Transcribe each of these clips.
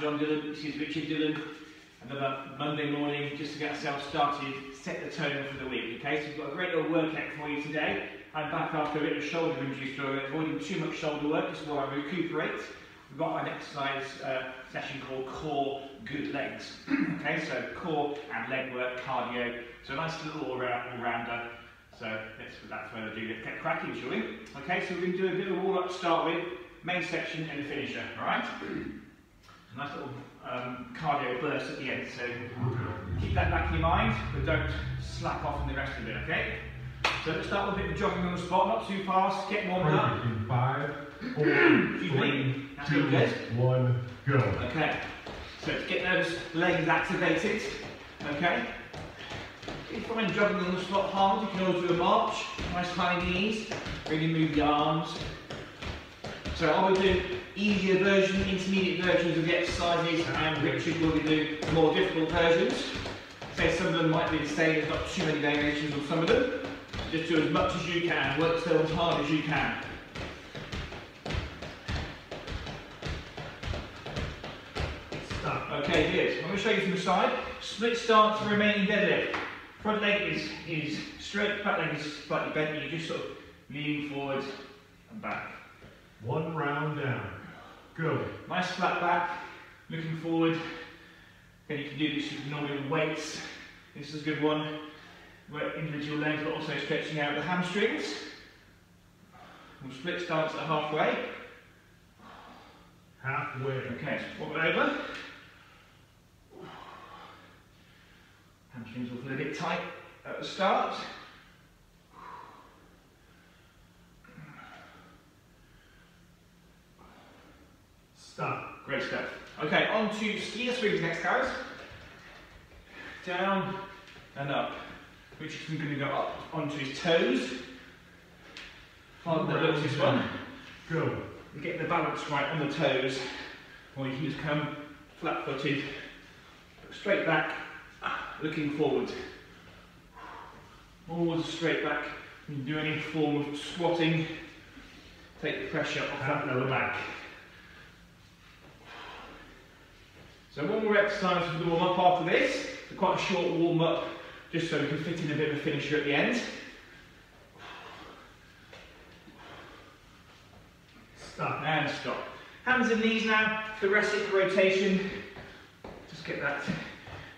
John Dillon, this is Richard Dillon. Another Monday morning just to get ourselves started, set the tone for the week. Okay, so we've got a great little workout for you today. I'm back after a bit of shoulder injury, so avoiding too much shoulder work, this while I recuperate. We've got an exercise uh, session called Core Good Legs. okay, so core and leg work, cardio. So a nice little all-rounder. So let's, without further ado, let's get cracking, shall we? Okay, so we're going to do a bit of a warm-up to start with, main section and a finisher, alright? nice little um, cardio burst at the end, so keep that back in your mind, but don't slack off in the rest of it, okay? So let's start with a bit of jogging on the spot, not too fast, get warmed up. Five, four, three, two, good. one, go. Okay, so to get those legs activated, okay? If I'm jogging on the spot hard, you can always do a march, nice high knees, really move the arms. So I will do easier versions, intermediate versions of the exercises, and Richard will doing more difficult versions. Say some of them might be the same, there's not too many variations on some of them. Just do as much as you can, work so as hard as you can. Okay, good. I'm going to show you from the side. Split stance, Romanian deadlift. Front leg is, is straight, back leg is slightly bent, you just sort of lean forward and back. One round down. Go. Nice flat back, looking forward. Then you can do this with normal weights. This is a good one. Work individual legs, but also stretching out the hamstrings. We'll split stance at halfway. Halfway. Okay, swap it over. Hamstrings will feel a bit tight at the start. Stop. Great stuff. Okay, on to skier swings next, guys. Down and up. Richard's going to go up onto his toes. Hard that looks this one. Go. You get the balance right on the toes, or you can just come flat-footed, straight back, looking forward. Always straight back. You can do any form of squatting. Take the pressure off that lower back. So one more exercise for the warm-up after this. So quite a short warm-up, just so we can fit in a bit of a finisher at the end. Stop. And stop. Hands and knees now, thoracic rotation. Just get that,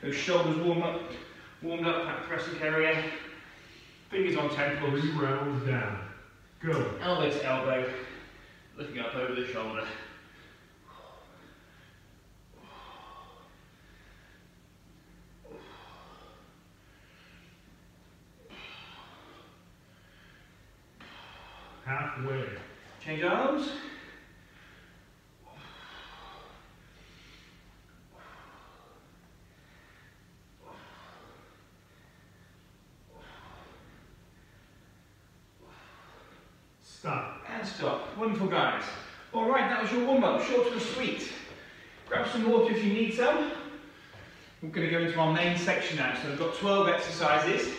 those shoulders warm up, warmed up, that thoracic area. Fingers on temples, Three rounds down. Go. elbow to elbow, looking up over the shoulder. Halfway. Change arms. Stop. And stop. Wonderful, guys. All right, that was your warm-up, short and sweet. Grab some water if you need some. We're going to go into our main section now. So we've got 12 exercises.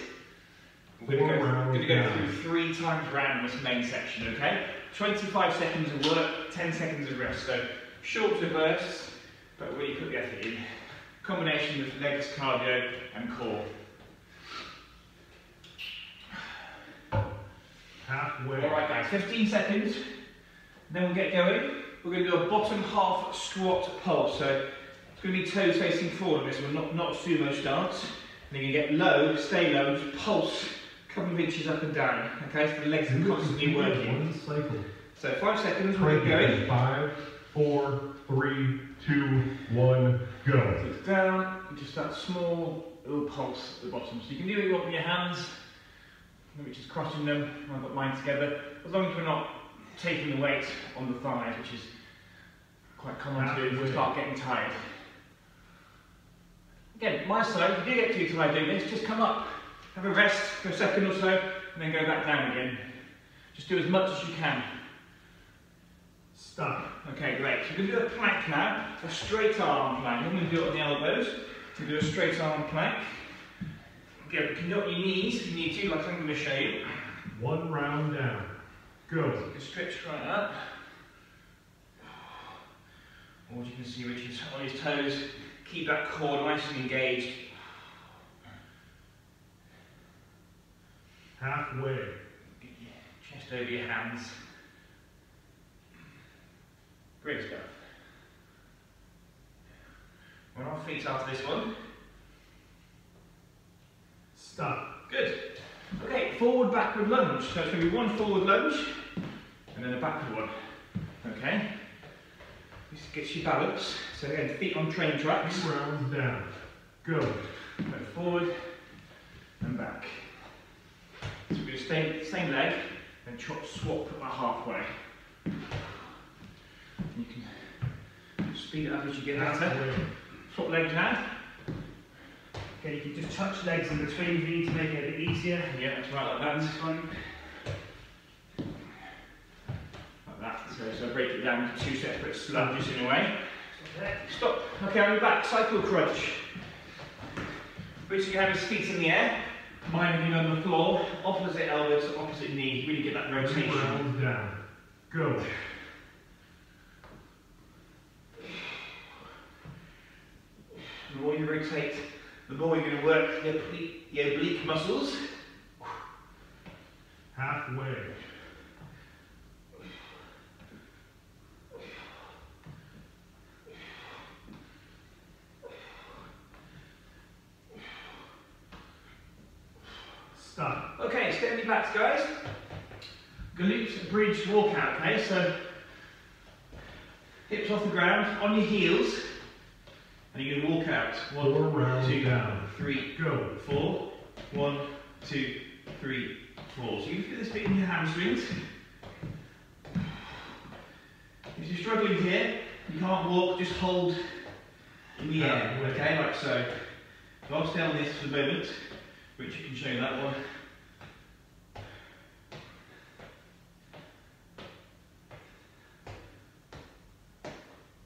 We're going to go, going to go through three times round this main section, okay? 25 seconds of work, 10 seconds of rest. So shorter bursts, but really put the effort in. Combination of legs, cardio, and core. Halfway. All right, guys, 15 seconds. Then we'll get going. We're going to do a bottom half squat pulse. So it's going to be toes facing forward on this one, not, not sumo stance. And then you get low, stay low, and pulse couple of inches up and down. Okay, so the legs are constantly working. One cycle. So five seconds, we're Break it in going. Five, four, three, two, one, go. Look down, just that small little pulse at the bottom. So you can do what you want with your hands, which is crossing them. I've got mine together. As long as we're not taking the weight on the thighs, which is quite common to do if we start getting tired. Again, my side, if you do get too tired doing this, just come up, have a rest for a second or so, and then go back down again. Just do as much as you can. Stop. Okay, great. So we're going to do a plank now, a straight arm plank. I'm going to do it on the elbows. We're going to do a straight arm plank. Again, you can do it on your knees if you need to, like I'm going to show you. One round down. Go. You stretch right up. Or you can see Richard's on his toes. Keep that core nice and engaged. Halfway. Chest over your hands. Great stuff. We're on our feet after this one. Stop. Good. Okay, forward, backward lunge. So it's going to be one forward lunge and then a backward one. Okay? This gets you balance. So again, feet on train tracks. Two rounds down. Go. Go forward and back. So we're going to stay same leg and chop swap about halfway. You can speed it up as you get better. Eh? Halfway. Swap legs now. Okay, you can just touch legs in between if you need to make it a bit easier. Yeah, that's right, like that. this one, Like that. So, so break it down into two separate lunges in a way. Stop. Okay, on your back, cycle crunch. Which you have his feet in the air, mine being on the floor, opposite elbow to opposite knee. Really get that rotation. rounds down. Go. The more you rotate, the more you're going to work the oblique, the oblique muscles. Halfway. Stop. Okay, step in your backs, guys. Glutes bridge walkout, okay? So, hips off the ground, on your heels, and you're going to walk out. Four One, two, down. three, Go. four. One, two, three, four. So you feel this bit in your hamstrings. If you're struggling here, you can't walk, just hold in the air, Yeah. okay, like so. So I'll stay on this for the moment, which you can show you that one.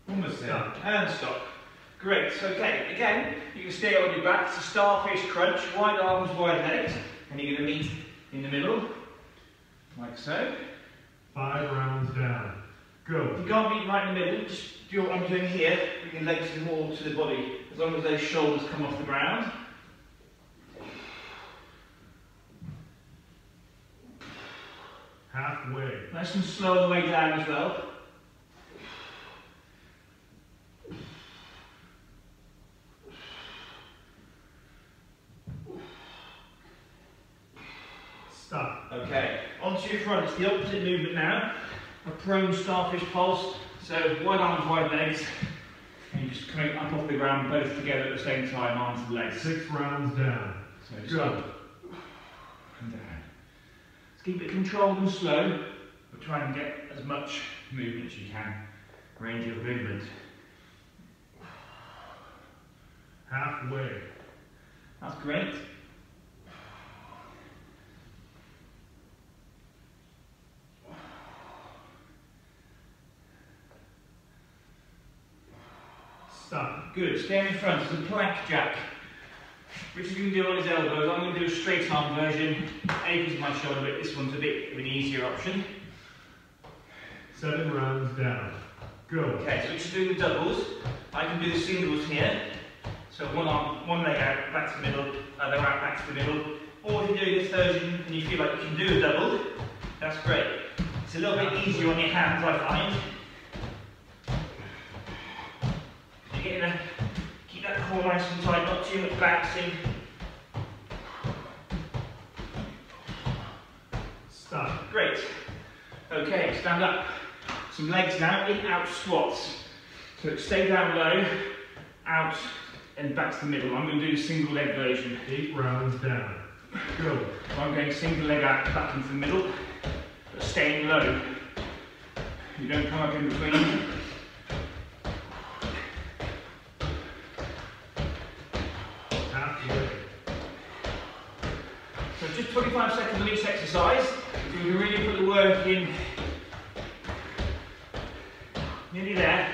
Almost done. And stop. Great, so okay, again, you can stay on your back, it's a starfish crunch, wide arms, wide legs, and you're going to meet in the middle, like so. Five rounds down. Go. If you can't meet right in the middle, just do what I'm doing here, bring your legs more to the body, as long as those shoulders come off the ground. Halfway. Nice and slow the way down as well. Stop. Okay, onto your front, it's the opposite movement now. A prone starfish pulse, so wide arms, wide legs, and you're just coming up off the ground both together at the same time, arms and legs. Six rounds down. So Go. stop and down. Keep it controlled and slow, but try and get as much movement as you can. Range of movement. Halfway. That's great. Stop. Good. Stay in front. It's a plank jack. Richard can do on his elbows. I'm going to do a straight arm version. Aches my shoulder, but this one's a bit of an easier option. Seven rounds down. Go. Okay, so Richard's doing the doubles. I can do the singles here. So one arm, one leg out, back to the middle, uh, other out, back to the middle. Or if you're doing this version and you feel like you can do a double, that's great. It's a little bit easier on your hands, I find. You're getting a, core nice and tight, not too much bouncing. Stop. Great. Okay, stand up. Some legs now, in, out squats. So stay down low, out, and back to the middle. I'm going to do the single leg version. Eight rounds down. Go. So I'm going single leg out, back into the middle, but staying low. You don't come up in between. Halfway. So just 25 seconds of each exercise. So you can really put the work in. Nearly there.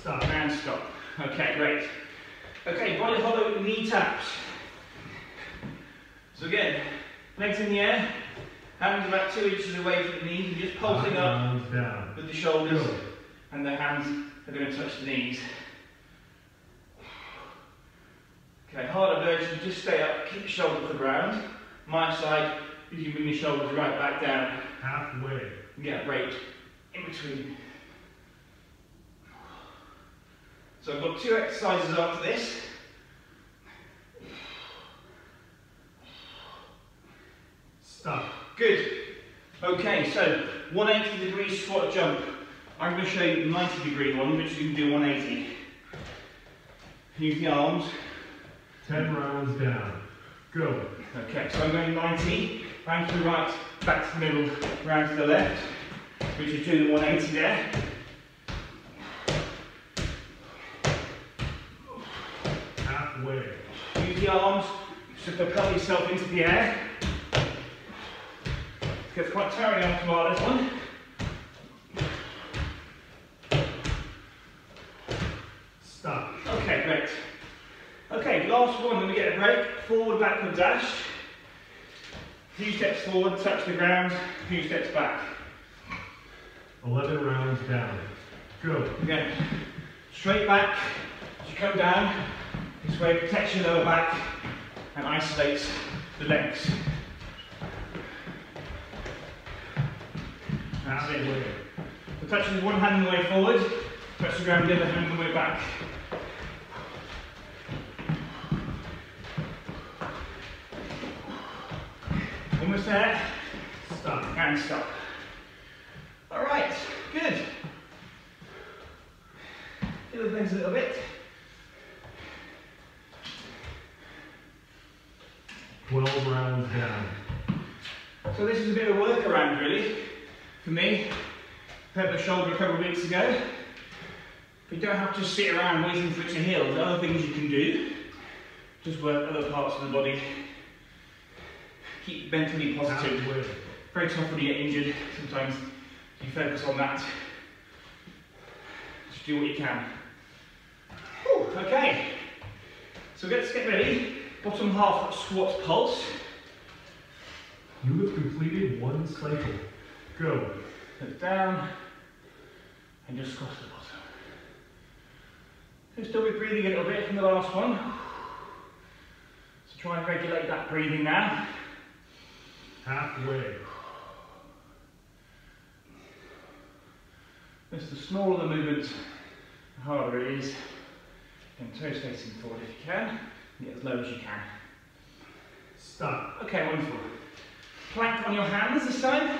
Stop. And stop. Okay, great. Okay, body hollow, knee taps. So again, legs in the air, Hands about two inches away from the knees and just pulsing up down. with the shoulders Good. and the hands are going to touch the knees. Okay, harder version, just stay up, keep the shoulder off the ground. My side, is you bring the shoulders right back down. Halfway. Yeah, break in between. So I've got two exercises after this. Stop. Good. Okay, so 180 degree squat jump. I'm going to show you the 90 degree one, which you can do 180. Use the arms. Ten rounds down. Go. Okay, so I'm going 90, round to the right, back to the middle, round to the left, which is doing the 180 there. Halfway. Use the arms to propel yourself into the air. It Gets quite tiring after a while, this one. Stop. Okay, great. Okay, last one, then we get a break. Forward, backward dash. Few steps forward, touch the ground, few steps back. Eleven rounds down. Good. Again, straight back, as you come down, this way protects your lower back and isolates the legs. That's it. Halfway. So touch with one hand on the way forward, touch the ground with the other hand on the way back. Almost there, Stop. and stop. All right, good. Feel the legs a little bit. Twelve rounds down. So this is a bit of a workaround really, for me. Hurt my shoulder a couple of weeks ago. But you don't have to sit around waiting for it to heal. There's other things you can do. Just work other parts of the body. Keep mentally positive. Very tough when you get injured. Sometimes you focus on that. Just do what you can. Whew, okay. So let's get ready. Bottom half squat pulse. You have completed one cycle. Go. Look down and just cross the bottom. Just still be breathing a little bit from the last one. So try and regulate that breathing now. Halfway. Just the smaller the movement, the harder it is. And toes facing forward if you can. And get as low as you can. Stop. Okay, wonderful. Plank on your hands this time.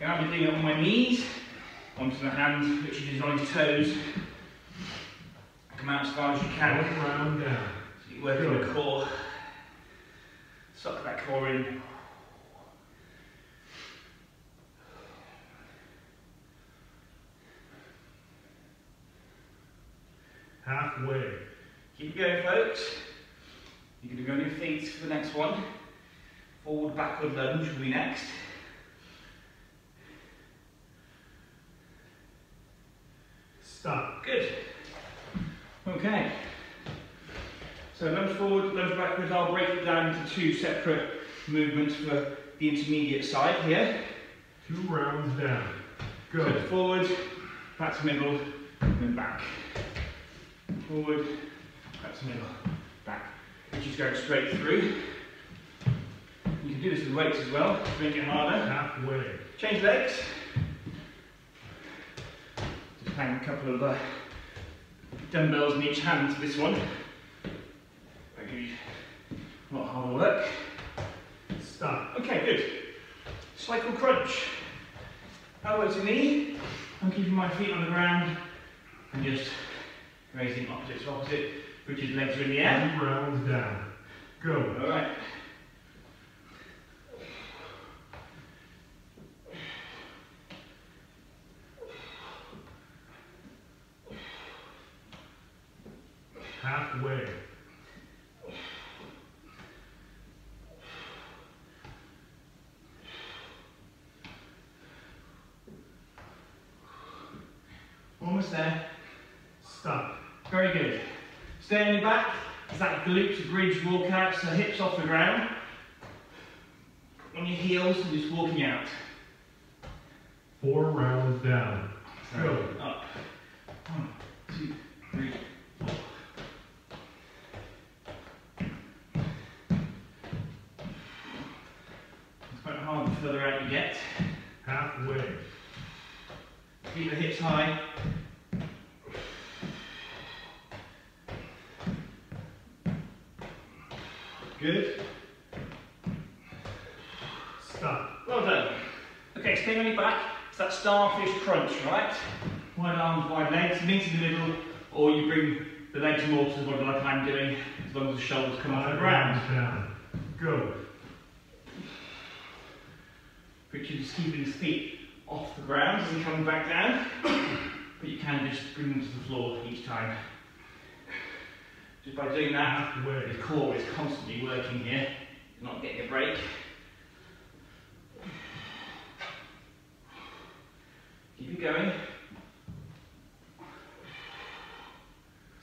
And I'll be doing it on my knees, onto the hands, which is on your toes. Come out as far as you can. One round down. So you're working the core. Suck that core in. Halfway. Keep going, folks. You're going to go on your feet for the next one. Forward, backward lunge will be next. Stop. Good. Okay. So lunge forward, lunge backwards. I'll break it down into two separate movements for the intermediate side here. Two rounds down. So Go. it's forward, back to middle, and then back. Forward, back middle, back. Which is going straight through. You can do this with weights as well, to make it harder. Halfway. Change legs. Just hang a couple of uh, dumbbells in each hand to this one. That'll give you a lot harder work. Stop. Okay, good. Cycle crunch. Elbow to knee. I'm keeping my feet on the ground and just raising opposite to opposite, which is legs are in the air. Two rounds down. Go. All right. Halfway. Almost there. Very good. Stay on your back. Is that glutes bridge walkout, so hips off the ground. on your heels and just walking out. Four rounds down. Go. Up. Oh. One, two, three, four. It's quite hard the further out you get. Halfway. Keep the hips high. Good. Stop. Well done. Okay, stay on your back. It's that starfish crunch, right? Wide arms, wide legs, meet in the middle, or you bring the legs more to the body like I'm doing, as long as the shoulders come off the ground. down. Go. Richard just keeping his feet off the ground as he comes back down, but you can just bring them to the floor each time. Just by doing that, the core is constantly working here, not getting a break. Keep it going.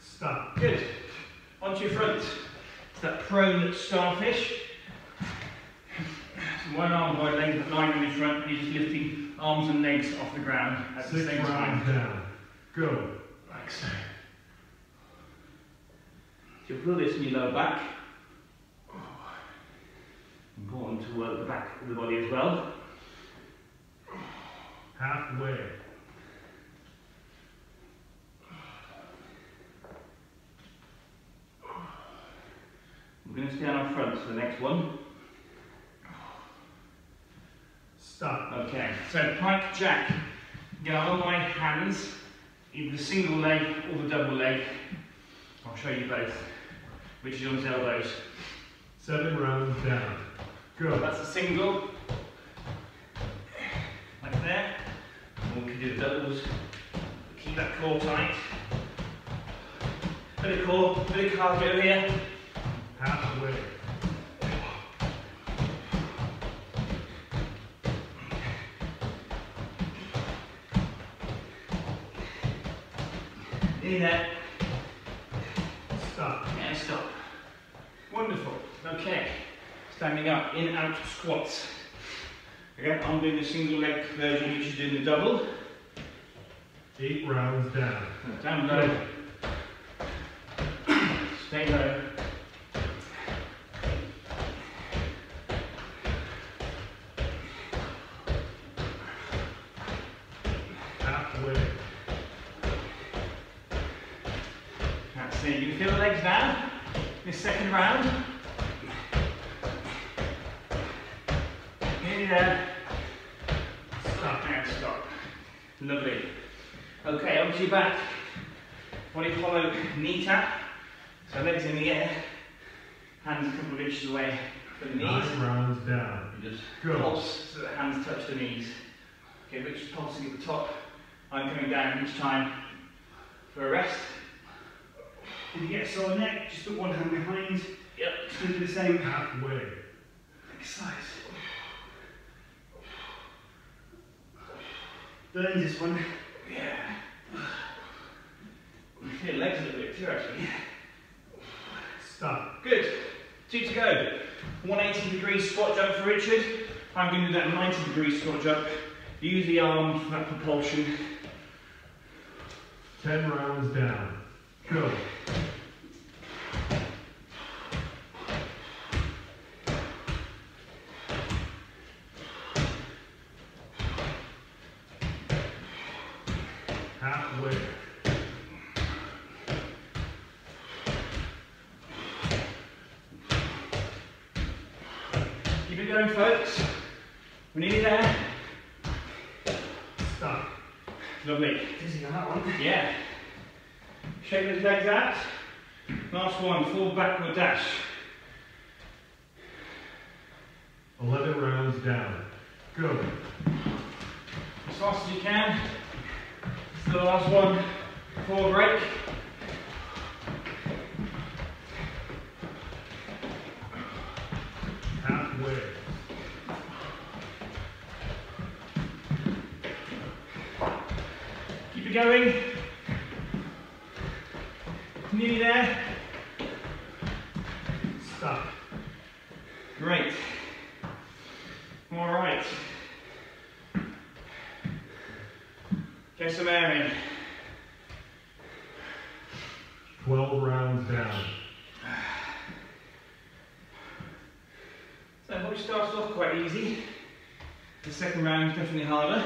Stop. Good. Onto your front. It's that starfish. One arm wide leg lying on your front, and you're just lifting arms and legs off the ground at the same time. down. Go. Like so. So feel this in your lower back. Important to work the back of the body as well. Halfway. We're going to stay on our front for the next one. Stop. Okay, so pike jack. Get on my hands, either the single leg or the double leg. I'll show you both, which is on his elbows. Seven rounds down. Go. That's a single, like there. And we can do the doubles. Keep that core tight. Bit of core, bit of cardio here. Halfway. In there. Stop. And stop. Wonderful. Okay. Standing up, in out squats. Again, I'm doing the single leg version, which is doing the double. Eight rounds down. Down low. Stay low. Halfway. That's it. You can feel the legs now. This second round. Nearly there. Stop. And stop. Lovely. Okay, onto your back. Body hollow knee tap. So legs in the air. Hands a couple of inches away from the knees. Nine rounds down. You just Go. pulse so that hands touch the knees. Okay, Rich is pulsing at the top. I'm coming down each time for a rest. If you get a sore neck, just put one hand behind. Yep. Just gonna do the same Halfway. exercise. Burns this one. Yeah. You feel legs a little bit too, actually. Stop. Good. Two to go. 180 degree squat jump for Richard. I'm going to do that 90 degree squat jump. Use the arm for that propulsion. Ten rounds down. Go. Halfway. Keep it going, folks. We're nearly there. Stop. Lovely. Dizzy on that one. Yeah. Shake those legs out. Last one, forward backward dash. Eleven rounds down. Go. As fast as you can. Is the last one before break. Halfway. Keep it going. Nearly there. Stop. Great. All right. Get some air in. 12 rounds down. So we started off quite easy. The second round is definitely harder.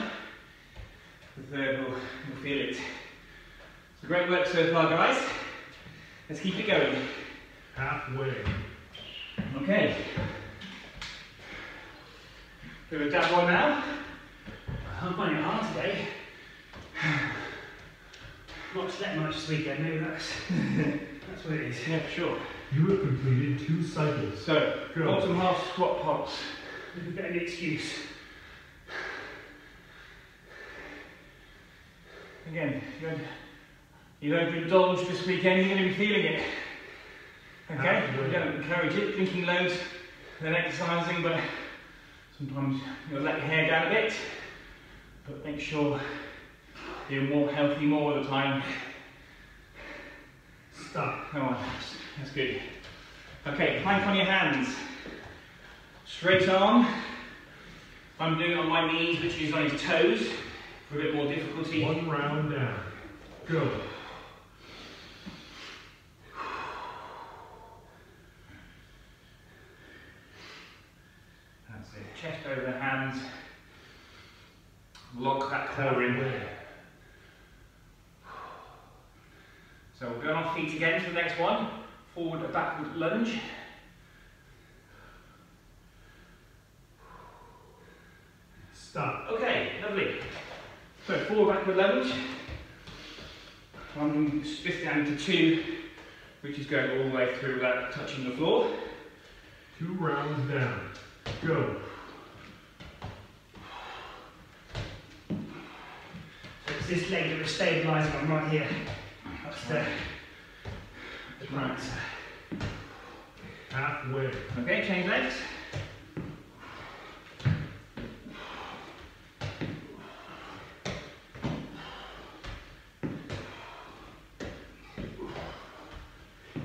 The third will, will feel it. So great work so far, guys. Let's keep it going. Halfway. Okay. Bit of a dab one now. I'm finding it hard today. Not slept much this weekend, maybe that's, that's what it is. Yeah, for sure. You have completed two cycles. So, Go. bottom half squat pots. If you've got any excuse. Again, you're going, you're going to indulge this weekend, you're going to be feeling it. Okay? Absolutely. We don't encourage it, drinking loads, then exercising, but sometimes you'll let your hair down a bit. But make sure you're more healthy more of the time. Stop. Come on, that's, that's good. Okay, plank on your hands. Straight arm. I'm doing it on my knees, which is on his toes, for a bit more difficulty. One round down. Go. That's it. Chest over the hands. Lock that core in. Halfway. So we'll go on our feet again for the next one. Forward, backward lunge. Stop. Okay, lovely. So forward, backward lunge. I'm split down to two, which is going all the way through without touching the floor. Two rounds down. Go. So it's this leg that we're stabilising on right here. That's the, the Right. Halfway. Okay, change legs.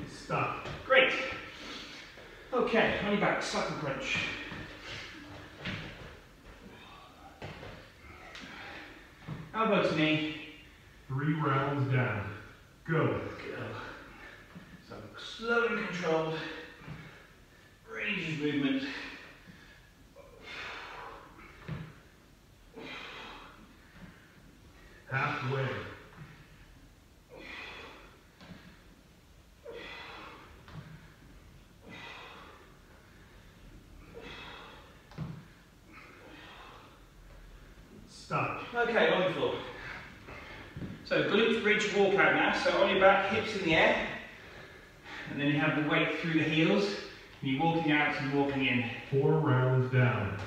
Stop. Great. Okay, on your back, sucker crunch. Knee. Three rounds down. Go. Go. So slow and controlled. Range of movement. Halfway. Stop. Okay, on the floor. So glute bridge walkout now. So on your back, hips in the air. And then you have the weight through the heels. And you're walking out and walking in. Four rounds down.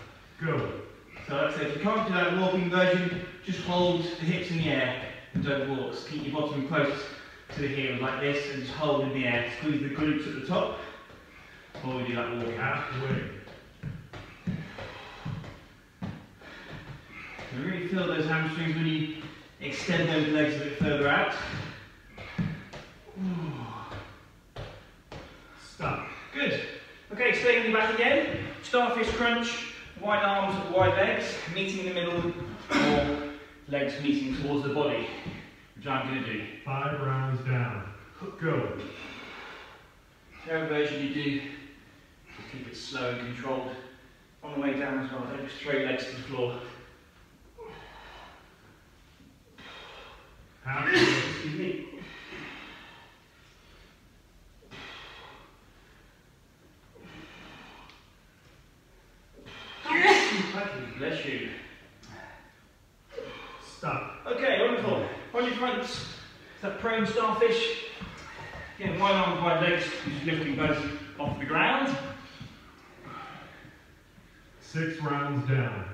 Go. So like I said, if you can't do that walking version, just hold the hips in the air and don't walk. So keep your bottom close to the heels like this and just hold in the air. Squeeze the glutes at the top while we do that walk out. So really feel those hamstrings when you extend those legs a bit further out. Stop. Good. Okay, in the back again. Starfish crunch, wide arms, wide legs, meeting in the middle, or legs meeting towards the body, which I'm going to do. Five rounds down. Go. Whatever version you do, just keep it slow and controlled. On the way down as well, don't just throw your legs to the floor. Halfway. excuse me. Bless you. Stop. Okay, wonderful. On your fronts, it's that prone starfish. Again, wide arms, wide legs, just lifting both off the ground. Six rounds down.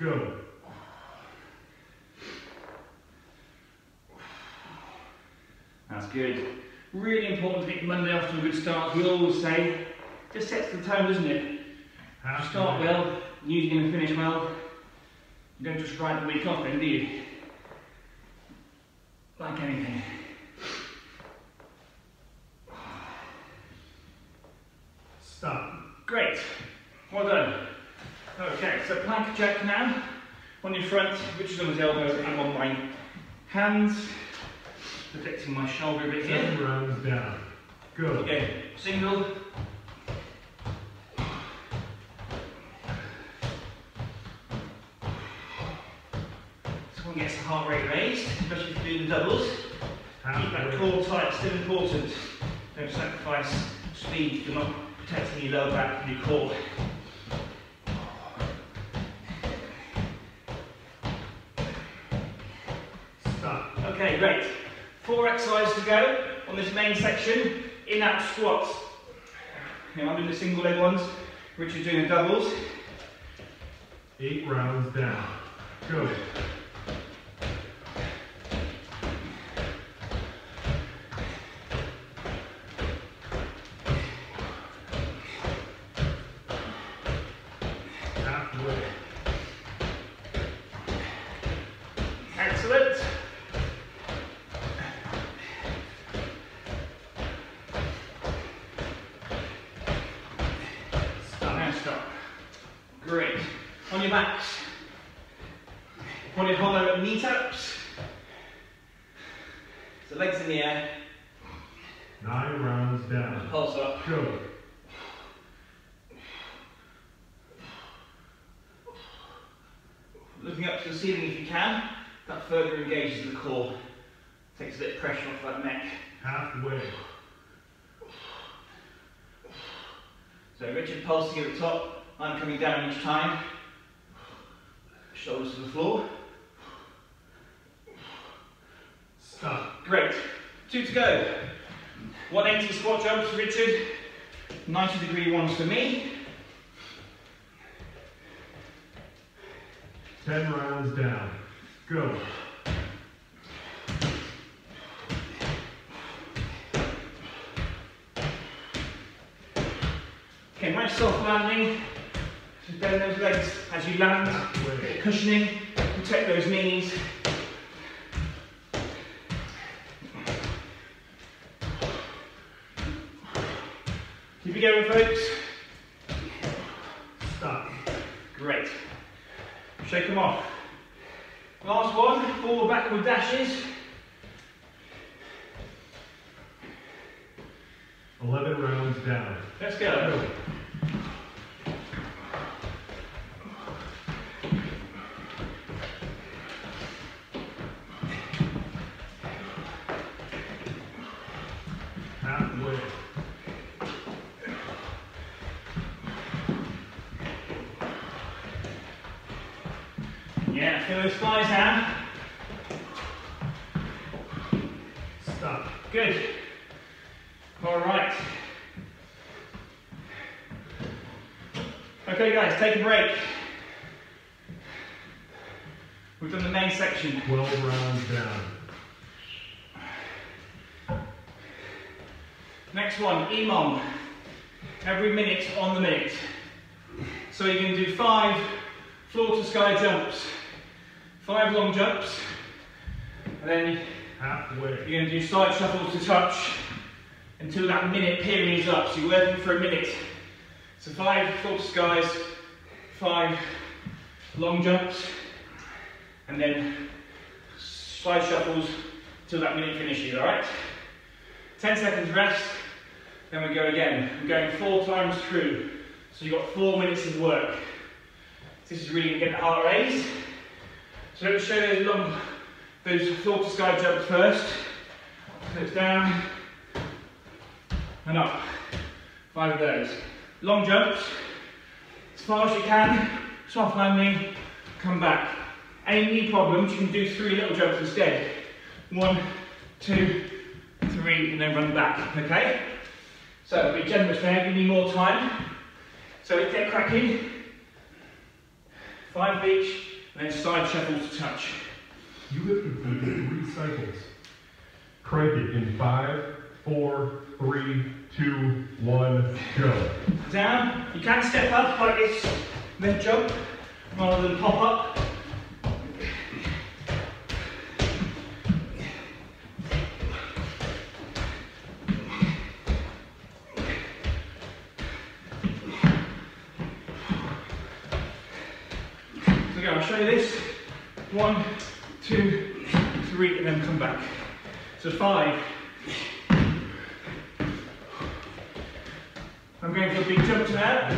Go. That's good. Really important to get Monday off to a good start. We always say, just sets the tone, doesn't it? You start well, you're going to finish well. You don't just write the week off then, do you? Like anything. Stop. Great. Well done. Okay, so plank jack now. On your front, which is on his elbows, I'm on my hands, protecting my shoulder a bit here. Seven rounds down. Go. Again, single. Someone gets the heart rate raised, especially if you're doing the doubles. Keep that core tight, still important. Don't sacrifice speed you're not protecting your lower back and your core. Four exercises to go on this main section. In out squats. I'm doing the single leg ones. Richard's doing the doubles. Eight rounds down. Go. Halfway. Excellent. Stop. Now stop. Great. On your backs. Body hollow knee taps. So legs in the air, Nine rounds down. pulse up. Go. Looking up to the ceiling if you can. That further engages the core. Takes a bit of pressure off that neck. Halfway. Richard pulsing at the top, I'm coming down each time. Shoulders to the floor. Stop. Great. Two to go. 180 squat jumps for Richard. 90 degree ones for me. Ten rounds down. Go. Okay, soft landing. Bend those legs as you land. Cushioning. Protect those knees. Keep it going, folks. Stop. Great. Shake them off. Last one, forward backward dashes. Eleven rounds down. Let's go. Go. Halfway. Yeah, feel those thighs down. Stop. Good. All right. Okay, guys, take a break. We've done the main section. Twelve rounds down. Next one, EMOM. Every minute on the minute. So you're going to do five floor to sky jumps, five long jumps, and then you're going to do side shuffles to touch until that minute period is up. So you're working for a minute. So five floor to skies, five long jumps, and then side shuffles till that minute finishes, alright? 10 seconds rest, then we go again. We're going four times through. So you've got four minutes of work. This is really going to get the heart raised. So let's show those long, those floor to sky jumps first. So it's down and up. Five of those. Long jumps, as far as you can, soft landing, come back. Any knee problems, you can do three little jumps instead. One, two, three, and then run back, okay? So be generous there, give me more time. So let's get cracking. Five each, and then side shuffles to touch. You lifted three cycles. Crank it in five, four, three, two, one, go. Down, you can step up like this, then jump, rather than pop up. show you this. One, two, three, and then come back. So five. I'm going for a big jump now.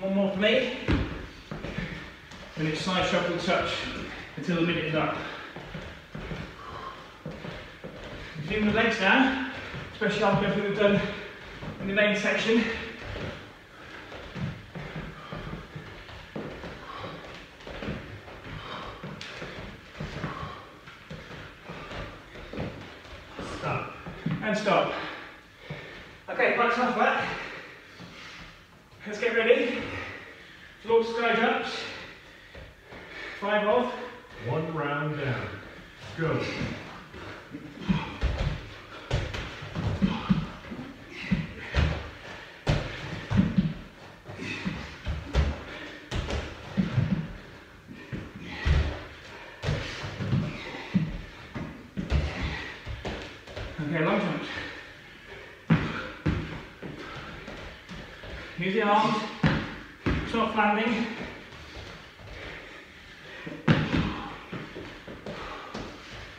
One more for me. And it's side shuffle touch until the minute is up. Feeling the legs now, especially after everything we've done in the main section. Stop. Okay, quite tough that. Let's get ready. Floor to sky jumps. Five off. One round down. Go. Okay, long jumps. Use the arms. Soft landing.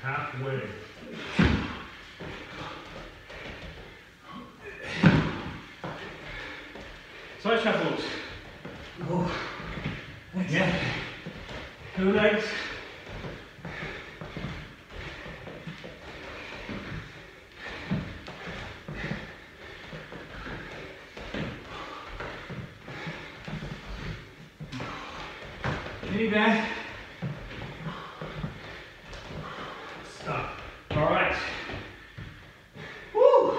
Halfway. Side shuffles. Oh. Yeah. Two legs. Nearly there. Stop. All right. Woo!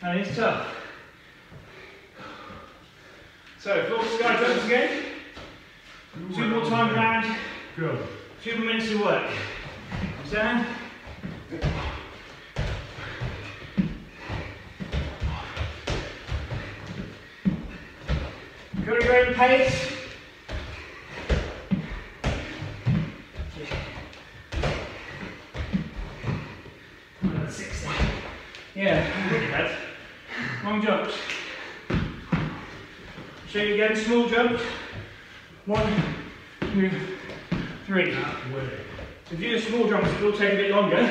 That is tough. So, floor to sky jumps again. Two more time round. Go. Two more minutes of work. Down. Go at your own pace. Yeah. Long jumps. Show you again, small jumps. One, two, three. Halfway. If you do small jumps, it will take a bit longer.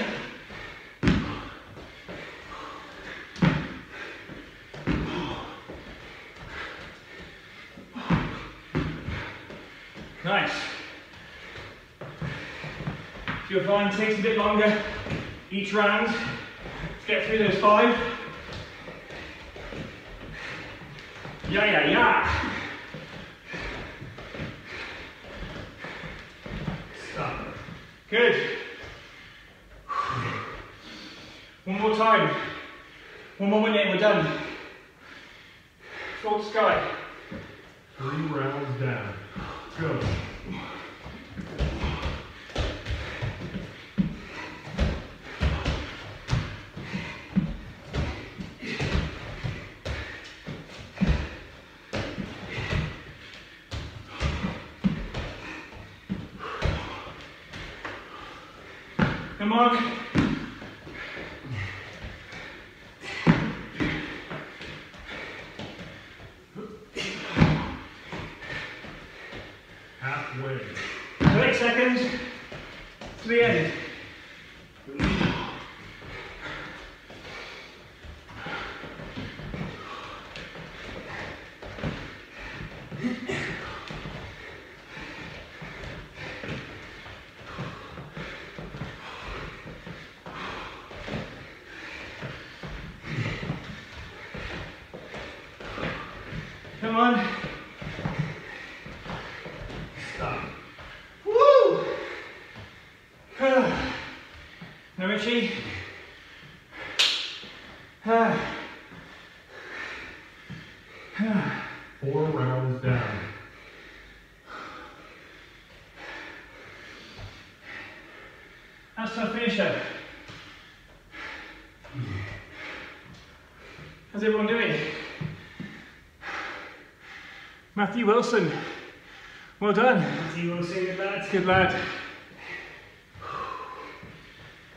Nice. If find it takes a bit longer each round to get through those five. Yeah, yeah, yeah. Good. One more time. One more minute, we're done. Full sky. Three rounds down. Go. Come on. Halfway. 30 seconds to the end. Come on. Stop. Woo! now Richie. Four rounds down. That's our finisher. How's everyone doing? Matthew Wilson. Well done. All soon, good lads. Good lad.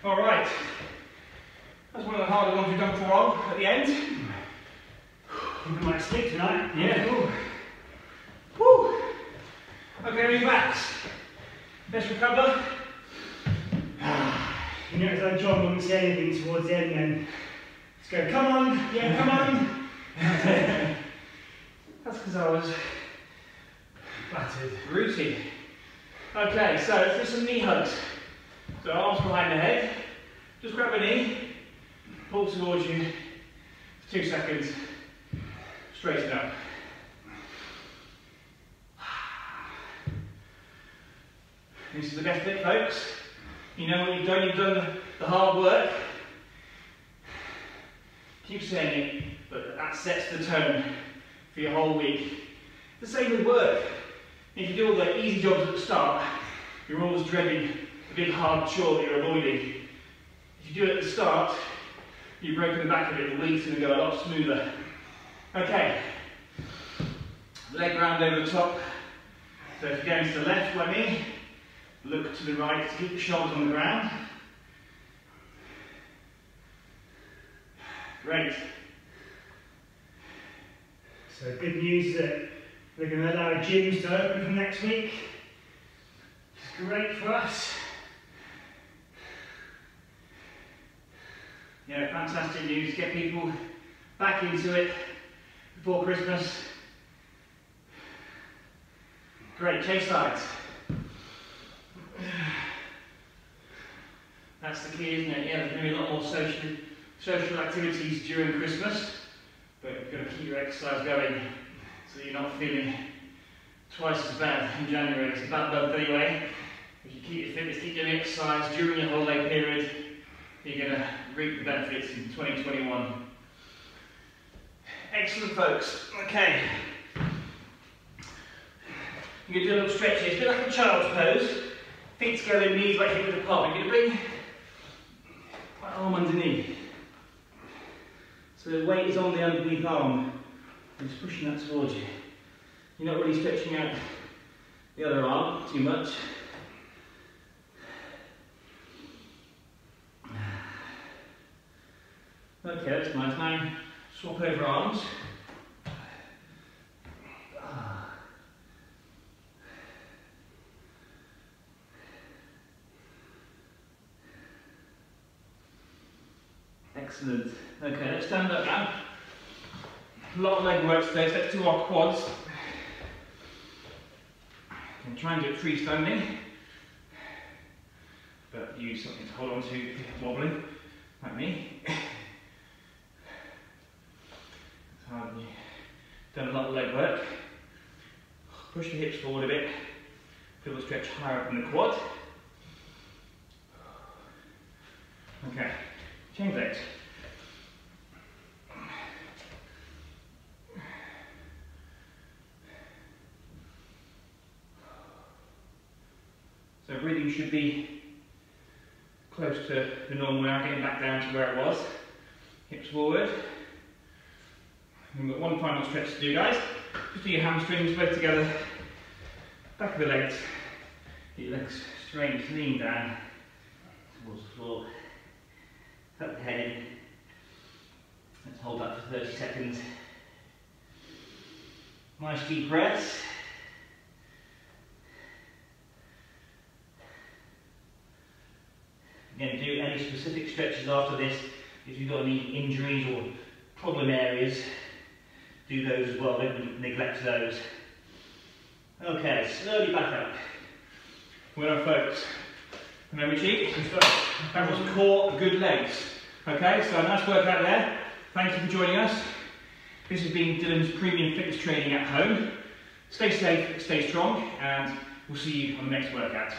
All right. That's one of the harder ones we've done for a while at the end. think I might sleep tonight. Yeah. Ooh. Woo! Okay, relax. Let's recover. You know, it's like John wouldn't say anything towards the end then. Go, come on, yeah, come on. That's because I was battered. Rooty. Okay, so let's do some knee hugs. So arms behind the head. Just grab a knee, pull towards you for two seconds. Straighten up. This is the best bit, folks. You know what you've done, you've done the, the hard work. Keep saying it, but that sets the tone for your whole week. The same with work. If you do all the easy jobs at the start, you're always dreading the big hard chore that you're avoiding. If you do it at the start, you're breaking the back of it, the week's going to go a lot smoother. Okay, leg round over the top. So if you're going to the left like me, look to the right to keep the shoulders on the ground. Great. So good news that we're going to allow gyms to open from next week. It's great for us. Yeah, fantastic news. Get people back into it before Christmas. Great, chase sides. That's the key, isn't it? Yeah, there's going to be a lot more social, social activities during Christmas, but you've got to keep your exercise going so you're not feeling twice as bad in January. It's a bad month anyway. If you keep your fitness, keep doing exercise during your holiday period, you're going to reap the benefits in 2021. Excellent, folks. Okay. You're going to do a little stretch here. It's a bit like a child's pose. Feet together, knees like hip width apart. You're going to bring my arm underneath. So the weight is on the underneath arm. I'm just pushing that towards you. You're not really stretching out the other arm too much. Okay, that's nice. Now swap over arms. Excellent. Okay, let's stand up now. A lot of leg work today, so let's do our quads. And try and do it freestanding. But use something to hold on to if you're wobbling, like me. So you've done a lot of leg work. Push the hips forward a bit. Feel the stretch higher up in the quad. Okay, change legs. So breathing should be close to the normal now, getting back down to where it was. Hips forward. We've got one final stretch to do, guys. Just do your hamstrings both together. Back of the legs. Your legs straight, lean down towards the floor. Tuck the head in. Let's hold that for 30 seconds. Nice deep breaths. Do any specific stretches after this. If you've got any injuries or problem areas, do those as well, don't neglect those. Okay, slowly back up. Well done folks. Remember cheek? That was core, good legs. Okay, so nice workout there. Thank you for joining us. This has been Dillon's Premium Fitness Training at Home. Stay safe, stay strong, and we'll see you on the next workout.